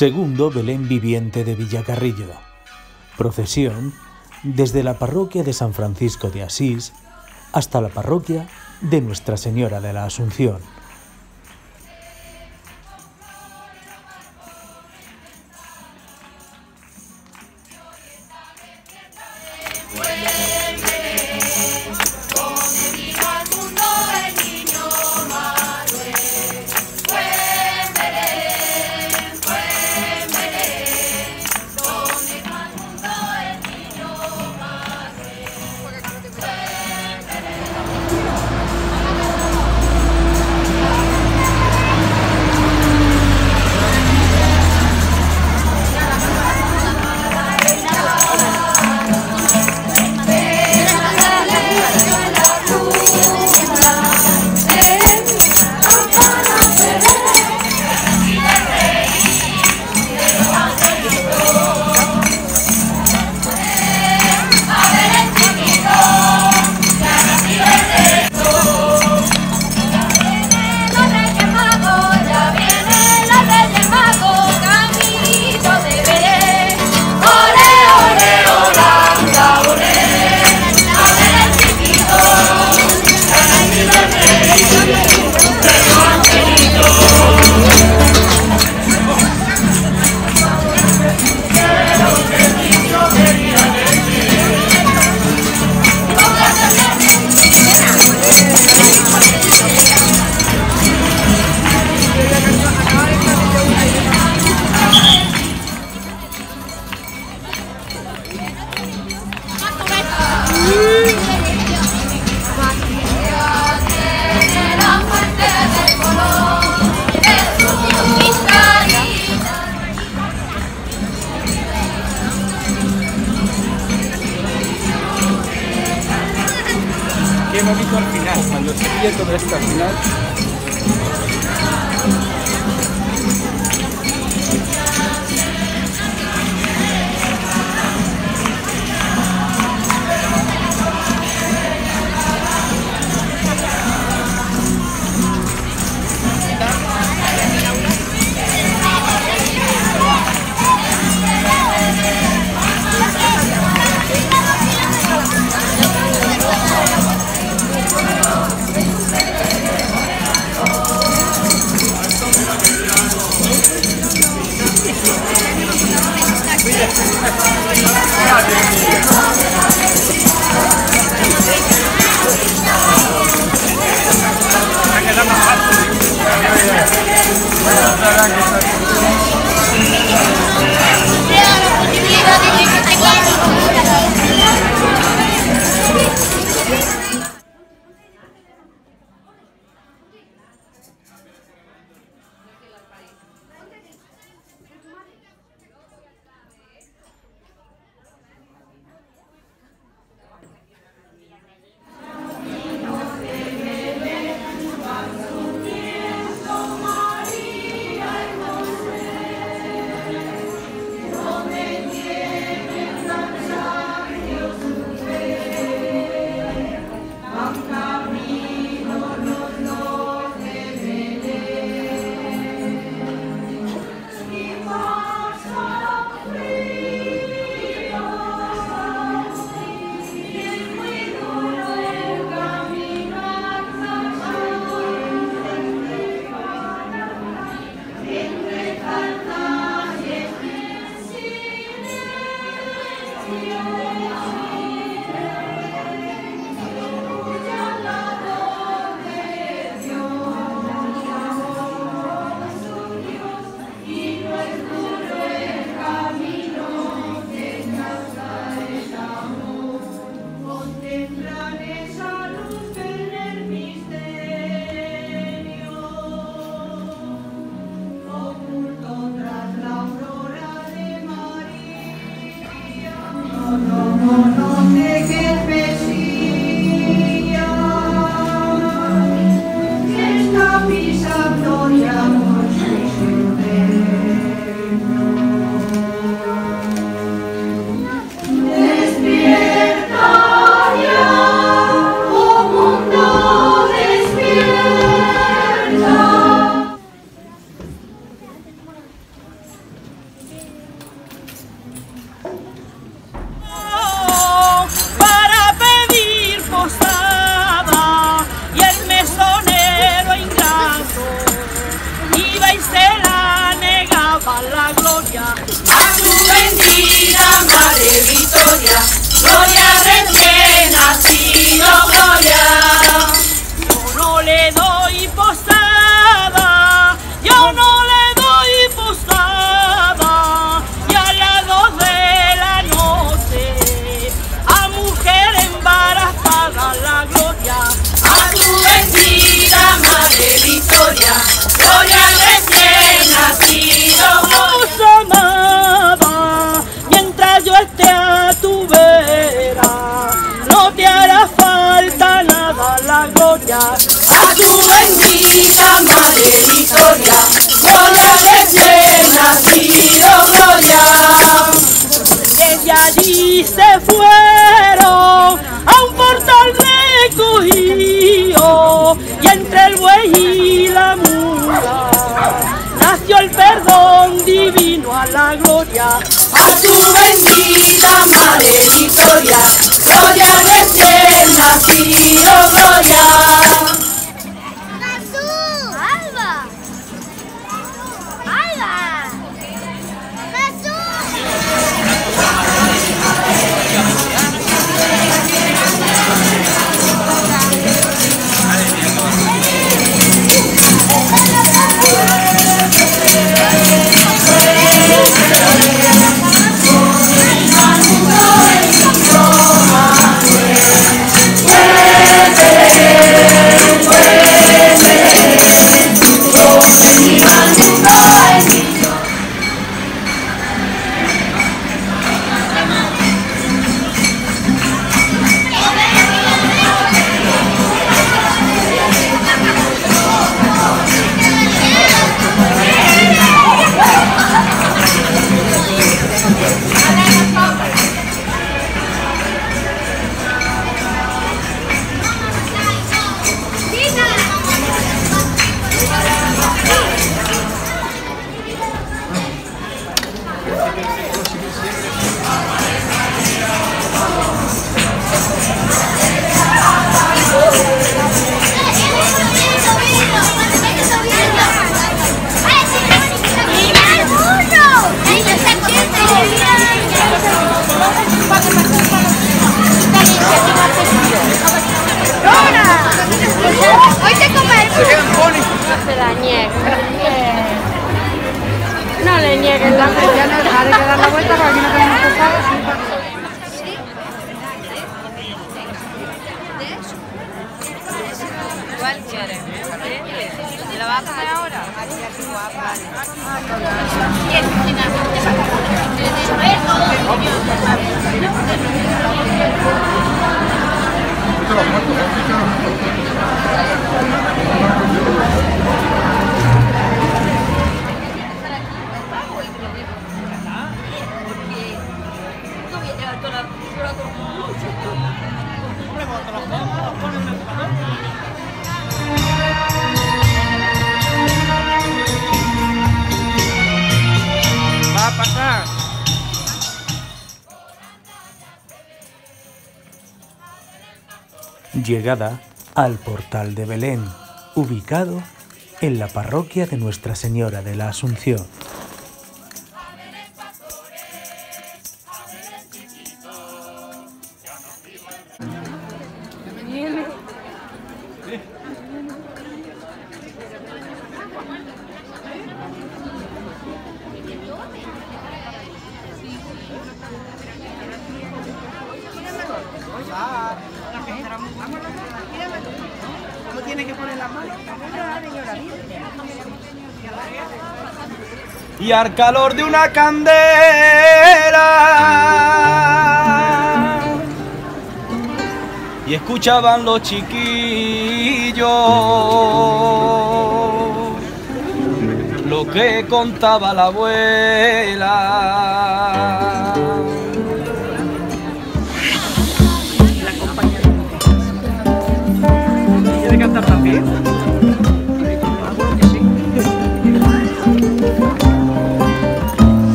Segundo Belén Viviente de Villacarrillo. Procesión desde la parroquia de San Francisco de Asís hasta la parroquia de Nuestra Señora de la Asunción. Todo esto al final. A bendita madre Victoria, gloria recién nacido, gloria. Desde allí se fueron a un portal recogido y entre el buey y la mula nació el perdón divino a la gloria. A tu Hoy te. No se la niegues. No le niegues. Ya no dejaré que dar la vuelta porque aquí no tenemos que ¿Cuál quieres? ¿Te la vas a poner ahora? Llegada al portal de Belén, ubicado en la parroquia de Nuestra Señora de la Asunción. Y al calor de una candela y escuchaban los chiquillos lo que contaba la abuela. ¿Quiere cantar también?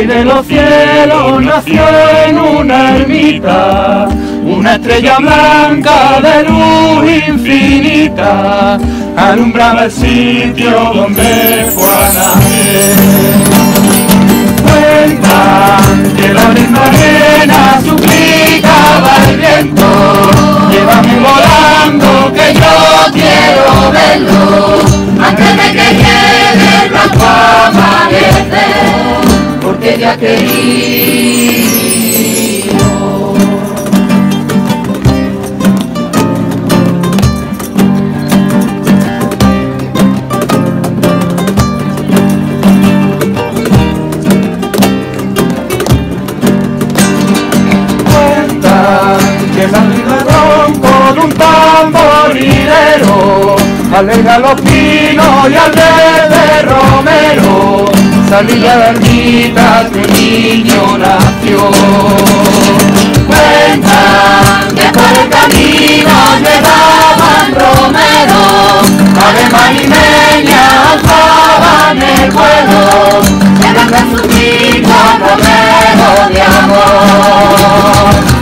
Rey de los cielos nació en una ermita, una estrella blanca de luz infinita. alumbraba el sitio donde fue a nacer. Que la misma arena suplicaba el viento, llévame volando que yo quiero verlo, antes de que llegue el blanco amanecer, porque ya querido. que salido el ronco de un tamborilero, alega los pinos y al de Romero, salía la ermita que un niño nació. Cuentan que por el camino llevaban Romero, ave marimeña alzaban el vuelo, eran sus hijos Romero de amor.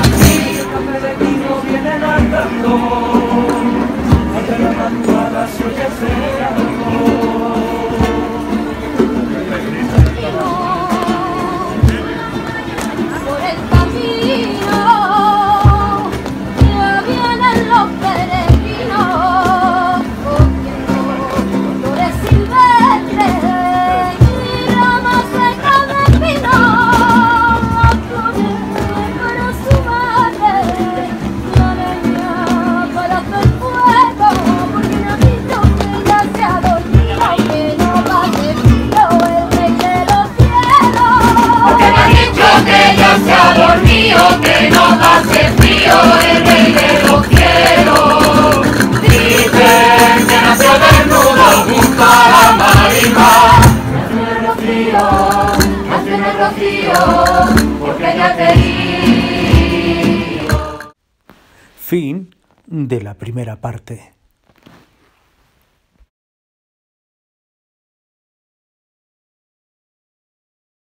Fin de la primera parte.